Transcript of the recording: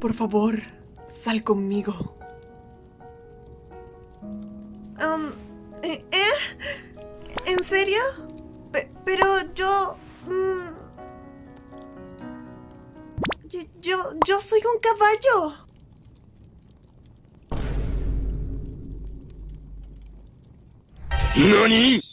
Por favor, sal conmigo. Um, ¿eh? ¿En serio? pero yo... Mm, yo... Yo soy un caballo. ¿NANI?